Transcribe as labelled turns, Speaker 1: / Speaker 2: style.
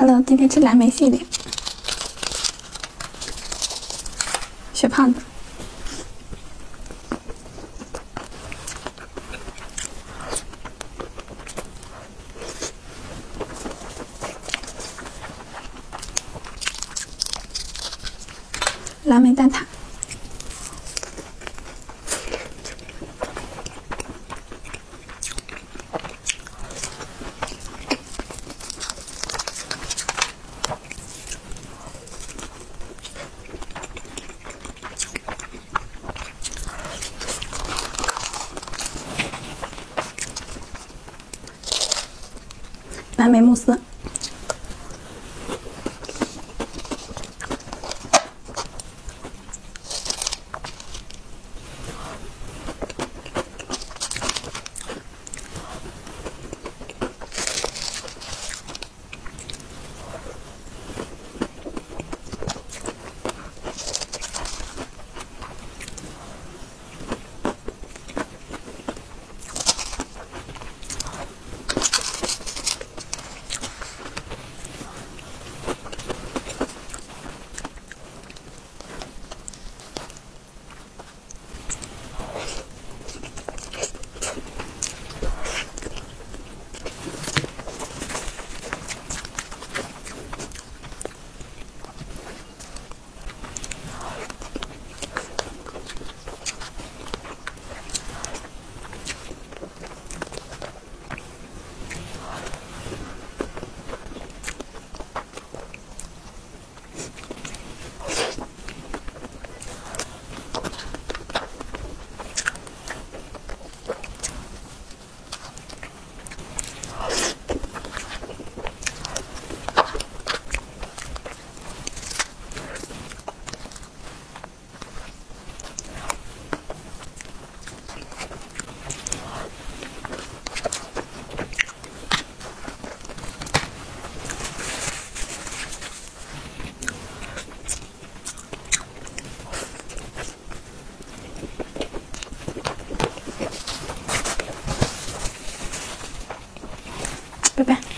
Speaker 1: Hello，今天吃蓝莓系列，雪胖子，蓝莓蛋挞。蓝莓慕斯，拜拜。